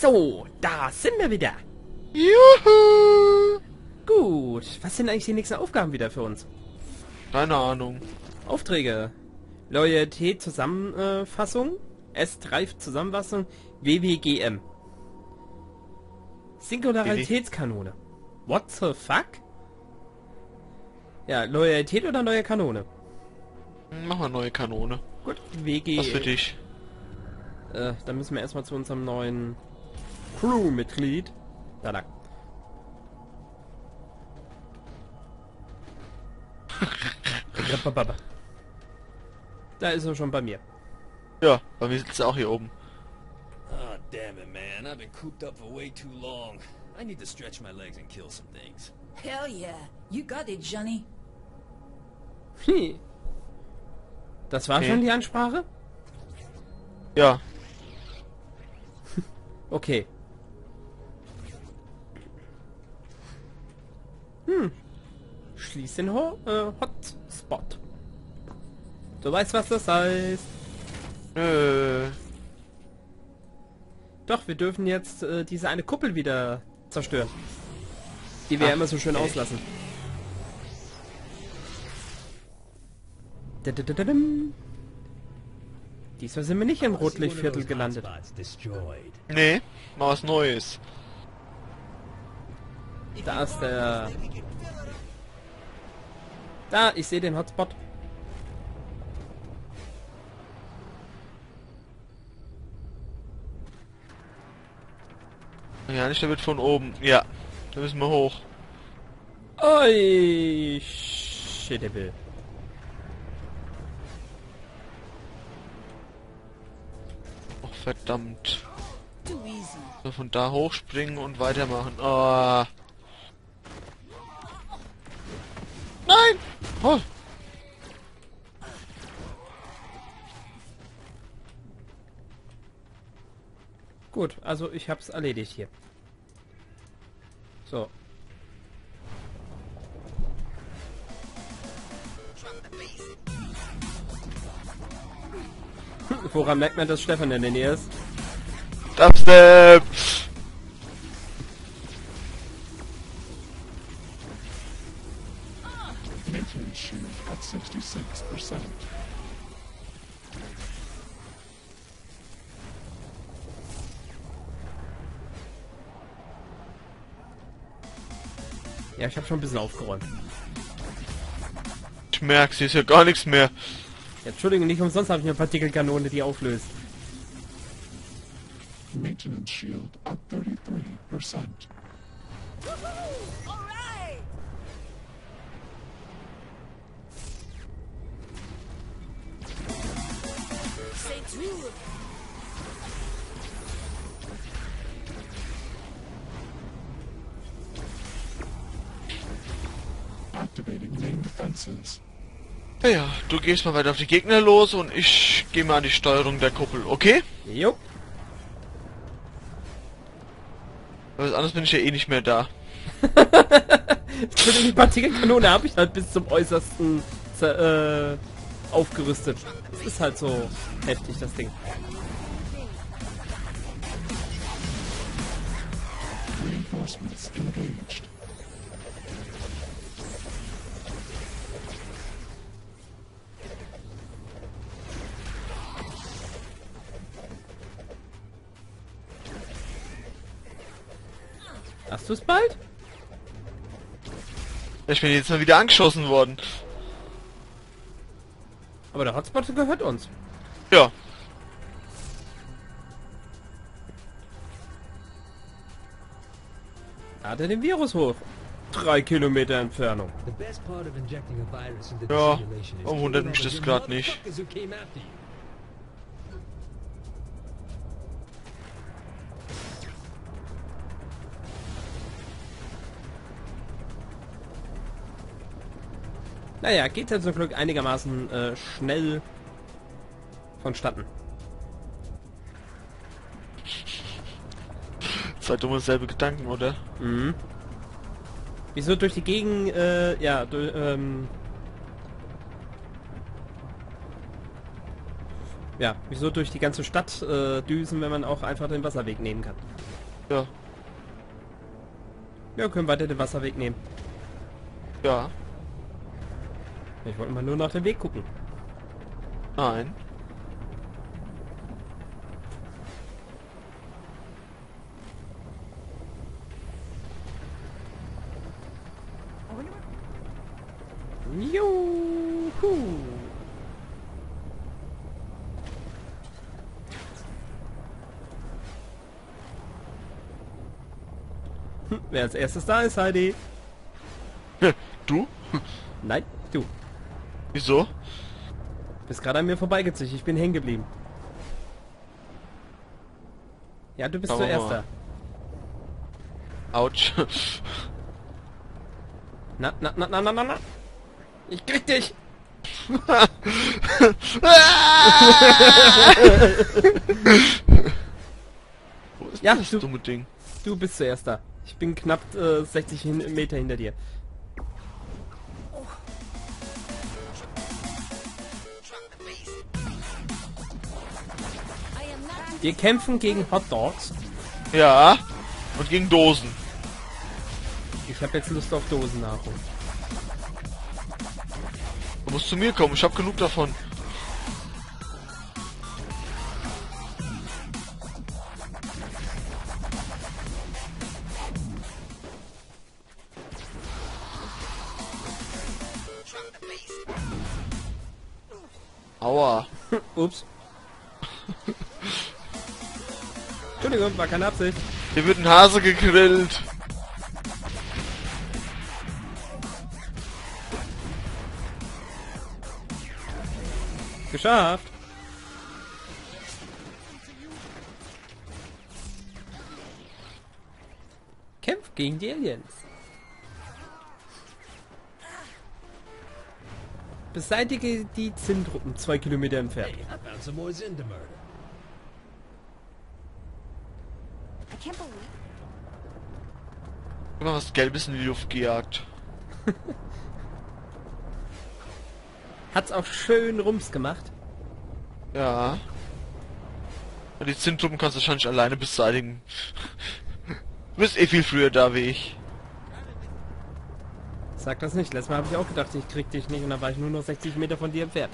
So, da sind wir wieder. Juhu! Gut, was sind eigentlich die nächsten Aufgaben wieder für uns? Keine Ahnung. Aufträge. Loyalität Zusammenfassung. S3 Zusammenfassung. WWGM. Singularitätskanone. What the fuck? Ja, Loyalität oder neue Kanone? Mach mal neue Kanone. Gut, WG. Was für dich? Äh, dann müssen wir erstmal zu unserem neuen Crewmitglied. Da lang. da ist er schon bei mir. Ja, bei mir sitzt er auch hier oben. Oh, damn it, man. I've been cooped up for way too long. I need to stretch my legs and kill some things. Hell yeah. You got it, Johnny. Hm. Das war Okay. schon die Ansprache? Ja. Okay. Hm. Schließ den Ho äh, Hotspot. Du weißt, was das heißt. Nö. Doch, wir dürfen jetzt äh, diese eine Kuppel wieder zerstören. Die wir ja Ach, immer so schön okay. auslassen. Diesmal sind wir nicht im Rotlichtviertel gelandet. Nee, mal was Neues. Da ist der... Da, ich sehe den Hotspot. Ja, nicht der wird von oben. Ja. Da müssen wir hoch. Oi, shitable. Oh, verdammt. So von da hochspringen und weitermachen. Oh. Nein! Oh. Gut, also ich hab's erledigt hier. So. Woran merkt man, dass Stefan in der Nähe ist? Dubstep! Schon ein bisschen aufgeräumt. Ich merk's, hier ist ja gar nichts mehr. Ja, Entschuldigung, nicht umsonst habe ich eine Partikelkanone, die auflöst. Maintenance shield at 33%. Alright! Say main defenses. Ja, ja, du gehst mal weiter auf die Gegner los und ich gehe mal an die Steuerung der Kuppel, okay? Jo. Weil anders bin ich ja eh nicht mehr da. Die Partikelkanone habe ich halt bis zum äußersten äh, aufgerüstet. Es ist halt so heftig, das Ding. Reinforcements engaged. Du es bald? Ich bin jetzt mal wieder angeschossen worden. Aber der Hotspot gehört uns. Ja. Hat er den Virus hoch? Drei Kilometer Entfernung. Ja, warum wundert mich das the nicht? Naja, geht ja zum Glück einigermaßen äh, schnell vonstatten. Zwei dumme selbe Gedanken, oder? Mhm. Wieso durch die Gegend, äh, ja, du, ähm... Ja, wieso durch die ganze Stadt äh, düsen, wenn man auch einfach den Wasserweg nehmen kann. Ja, Wir können weiter den Wasserweg nehmen. ja, Ich wollte mal nur nach dem Weg gucken. nein. Juhu. Hm, wer als erstes da ist, Heidi? Du? Nein, du. Wieso? Bist gerade an mir vorbeigezogen. Ich bin hängen geblieben. Ja, du bist Schauen zuerst da. Autsch. Na, na, na, na, na, na, na. Ich krieg dich. Wo ist Ja, das du- dumme Ding? Du bist zuerst da. Ich bin knapp äh, 60 hin Meter hinter dir. Wir kämpfen gegen Hot Dogs. Ja. Und gegen Dosen. Ich habe jetzt Lust auf Dosennahrung. Du musst zu mir kommen, ich hab genug davon. Aua. Ups. Entschuldigung, war keine Absicht. Hier wird ein Hase gegrillt. Geschafft. Kämpft gegen die Aliens. Beseitige die Zinntruppen zwei Kilometer entfernt. Hey, Immer was Gelbes in die Luft gejagt. Hat's auch schön Rums gemacht. Ja. Die Zintruppen kannst du wahrscheinlich alleine beseitigen. Du bist eh viel früher da wie ich. Sag das nicht. Letztes Mal habe ich auch gedacht, ich krieg dich nicht und dann war ich nur noch 60 Meter von dir entfernt.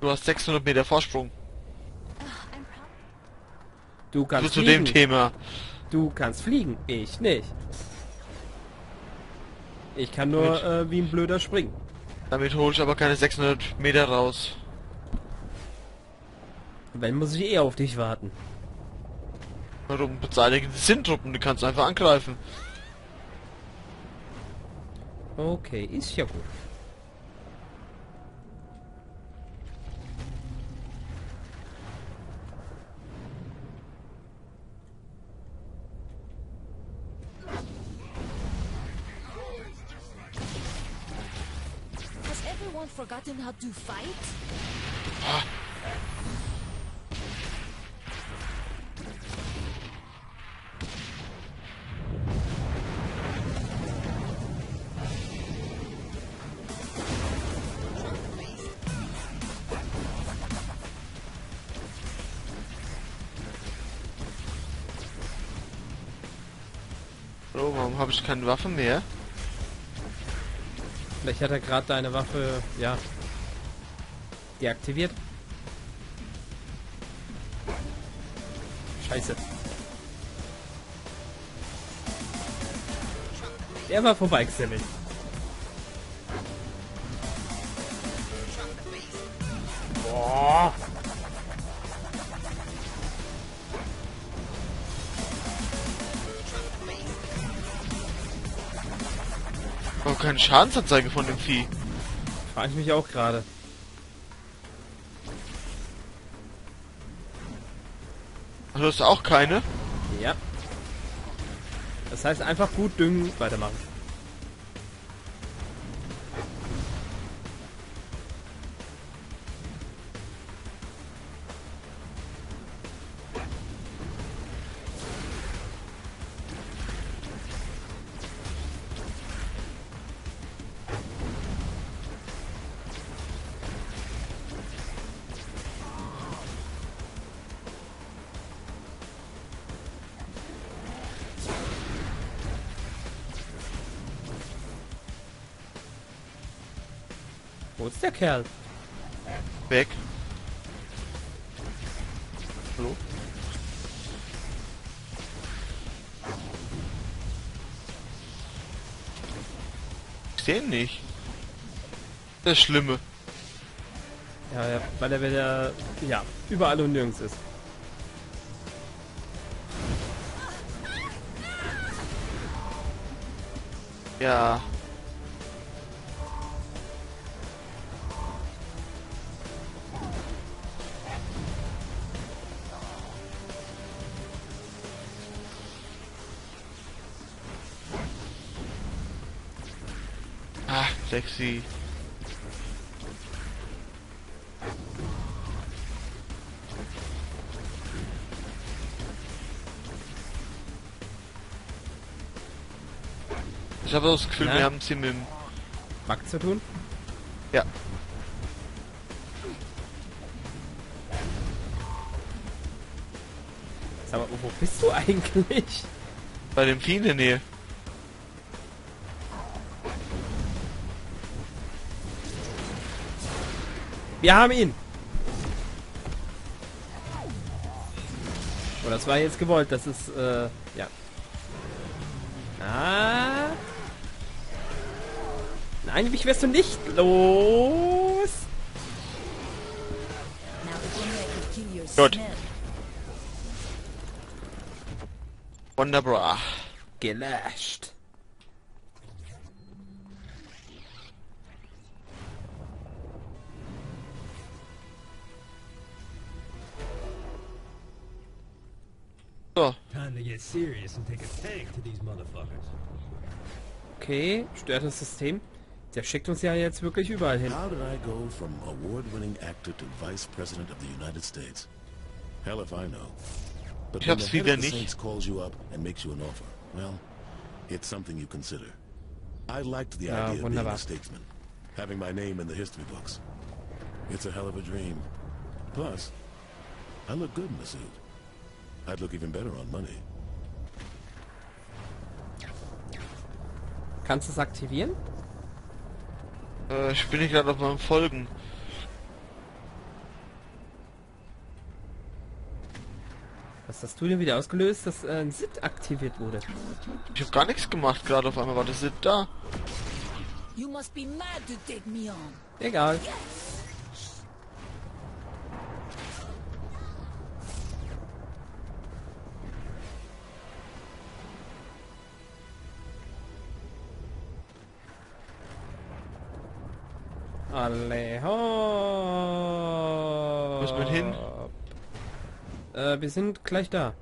Du hast 600 Meter Vorsprung. Du kannst zu dem fliegen. Thema. Du kannst fliegen, ich nicht. Ich kann nur äh, wie ein Blöder springen. Damit hole ich aber keine 600 Meter raus. Wenn muss ich eh auf dich warten. Warum beseitigen die Zintruppen? Die kannst du einfach angreifen. Okay, ist ja gut. How to fight? Oh, warum habe ich keine Waffe mehr? Vielleicht hat er gerade deine Waffe, ja, deaktiviert. Scheiße. Der war vorbeigesammelt. Boah. Oh, keine Schadensanzeige von dem Vieh. Frage ich mich auch gerade. Du auch keine? Ja. Das heißt einfach gut düngen, weitermachen. Wo ist der Kerl? Weg. Hallo? Ich sehe ihn nicht. Das Schlimme. Ja, ja, weil er wieder, ja, überall und nirgends ist. Ja. Sexy. Ich habe das Gefühl, Na? wir haben sie mit dem Bug zu tun? Ja. Sag mal, wo bist du eigentlich? Bei dem Vieh in der Nähe. Wir haben ihn! Oh, das war jetzt gewollt, das ist, äh, ja. Ah. Nein, mich wirst du nicht los! Gut. Wunderbar. Gelöscht. Motherfuckers. Okay, stört das System. Der schickt uns ja jetzt wirklich überall hin. How did I go from award-winning actor to vice president of the United States? Hell if I know. But Ich when hab's the head wieder nicht. Saints calls you up and makes you an offer, well, it's something you consider. I liked the Ja, idea of being wunderbar. a statesman, having my name in the history books. It's a hell of a dream. Plus, I look good in the suit. I'd look even better on money. Kannst du es aktivieren? äh, ich bin nicht gerade auf meinem Folgen. Was hast du denn wieder ausgelöst, dass äh, ein SID aktiviert wurde? Ich habe gar nichts gemacht gerade auf einmal war das nicht da. You must Alle ho. Wo ist man hin? Äh, wir sind gleich da.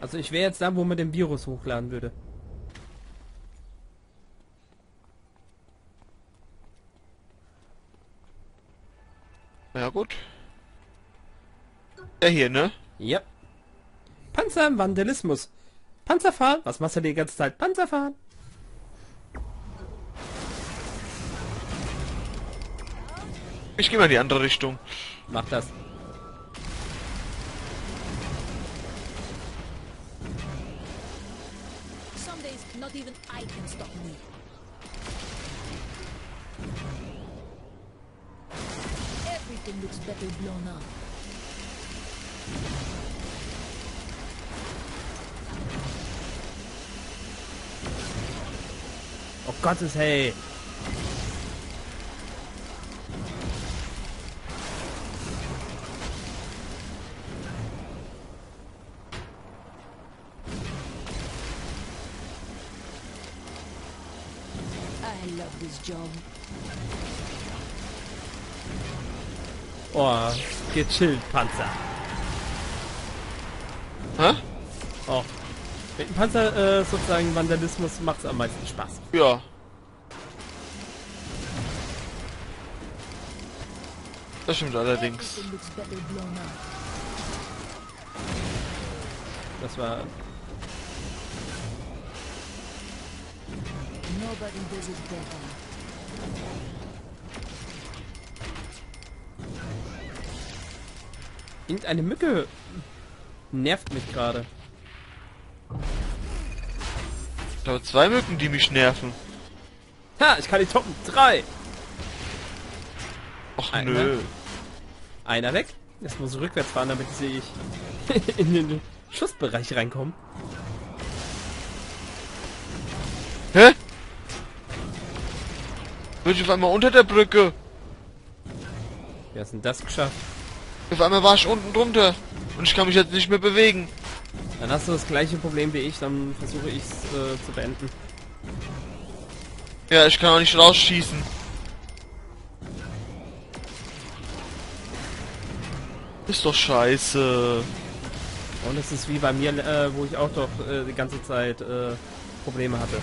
Also ich wäre jetzt da, wo man den Virus hochladen würde. Ja gut. Der hier, ne? Ja. Panzer im Vandalismus. Panzerfahren? Was machst du die ganze Zeit? Panzerfahren? Ich gehe mal in die andere Richtung. Mach das. Some days, not even I can stop me. Everything looks better blown up. Gottes, hey. I love this job. Oh, gechillt, Panzer. Hä? Oh. Mit dem Panzer äh, sozusagen Vandalismus macht es am meisten Spaß. Ja. Das stimmt allerdings. Das war. Irgendeine Mücke nervt mich gerade. Ich habe zwei Mücken, die mich nerven. Ha, ich kann die toppen. Drei. Och Einer? nö. Einer weg. Jetzt muss ich rückwärts fahren, damit ich in den Schussbereich reinkomme. Hä? Bin ich auf einmal unter der Brücke. Wie hast du denn das geschafft? Auf einmal war ich unten drunter. Und ich kann mich jetzt nicht mehr bewegen. Dann hast du das gleiche Problem wie ich, dann versuche ich es äh, zu beenden. Ja, ich kann auch nicht rausschießen. Ist doch scheiße. Und es ist wie bei mir, äh, wo ich auch doch äh, die ganze Zeit äh, Probleme hatte.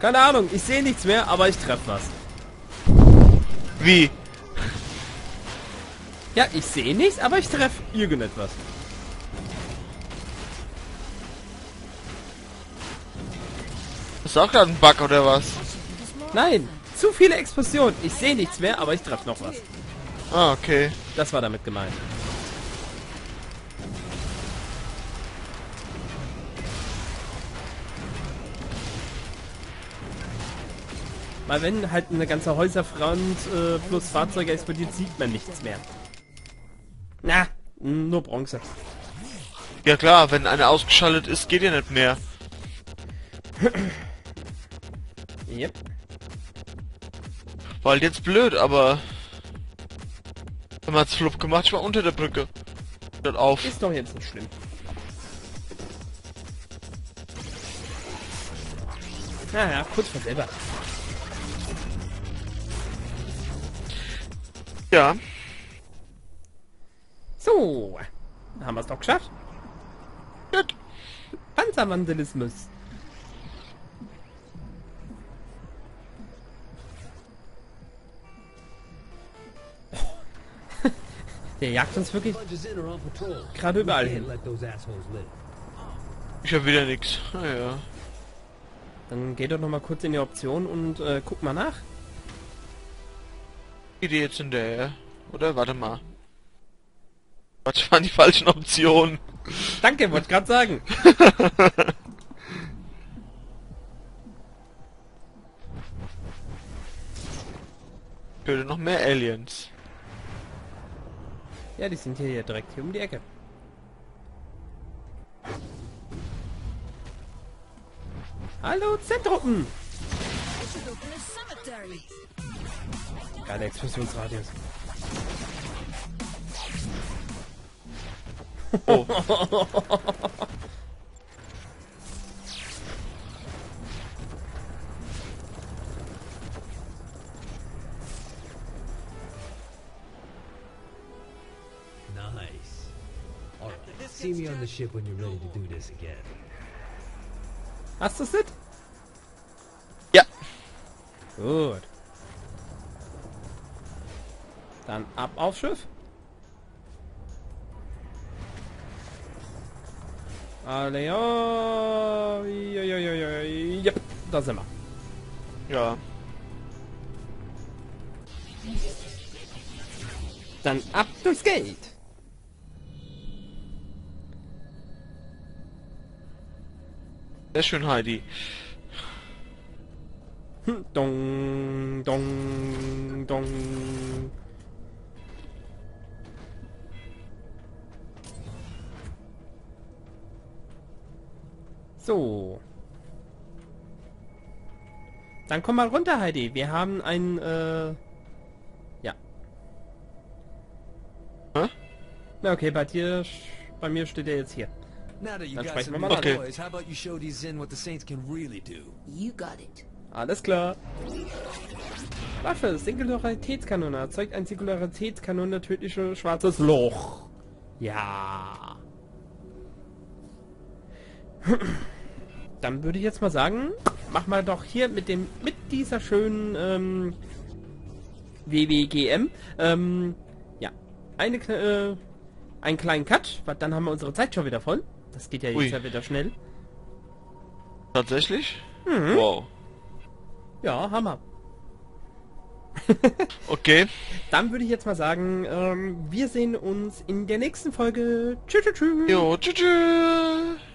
Keine Ahnung, ich sehe nichts mehr, aber ich treffe was. Wie? Ja, ich sehe nichts, aber ich treffe irgendetwas. Ist auch gerade ein Bug oder was? Nein, zu viele Explosionen. Ich sehe nichts mehr, aber ich treffe noch was. Ah, okay. Das war damit gemeint. Weil wenn halt eine ganze Häuserfront äh, plus Fahrzeuge explodiert, sieht man nichts mehr. Na, nur Bronze. Ja klar, wenn eine ausgeschaltet ist, geht ja nicht mehr. Yep. War halt jetzt blöd, aber... Wenn man hat's flupp gemacht, ich war unter der Brücke. Hört auf. Ist doch jetzt nicht schlimm. Naja, kurz vor selber. Ja. So, haben wir es doch geschafft. Gut. Panzervandalismus. Der jagt uns wirklich gerade überall hin. Ich hab wieder nix. Naja. Dann geh doch noch mal kurz in die Option und äh, guck mal nach. Geht ihr jetzt hinterher? Oder? Warte mal. Was waren die falschen Optionen? Danke, wollte gerade sagen. Ich höre noch mehr Aliens. Ja, die sind hier, hier direkt hier um die Ecke. Hallo, Z-Truppen! Geiler Explosionsradius. Oh. Nice. Alright, see me on the ship when you're ready to do this again. Hast du es nicht? Ja. Gut. Dann ab aufs Schiff. Alle ja. Ja, ja, ja, ja. Yep, da sind wir. Ja. Dann ab durchs Gate. Sehr schön, Heidi. Hm, Dong, dong, dong. So. Dann komm mal runter, Heidi. Wir haben ein, äh... Ja. Hä? Na okay, bei dir, bei mir steht er jetzt hier. Now that you Dann got sprechen some wir mal. Okay. toys, how about you show these Zen what the Saints can really do? You got it. Alles klar. Waffe, Singularitätskanone. Erzeugt ein Singularitätskanone tödliche schwarzes Loch. Ja. Dann würde ich jetzt mal sagen, mach mal doch hier mit dem, mit dieser schönen ähm, WWGM, ähm, ja, eine, äh, einen kleinen Cut, weil dann haben wir unsere Zeit schon wieder voll. Das geht ja Ui. jetzt ja wieder schnell. Tatsächlich? Mhm. Wow. Ja, Hammer. Okay. Dann würde ich jetzt mal sagen, ähm, wir sehen uns in der nächsten Folge. Tschüss, tschüss, tschüss. Jo, tschüss. tschüss.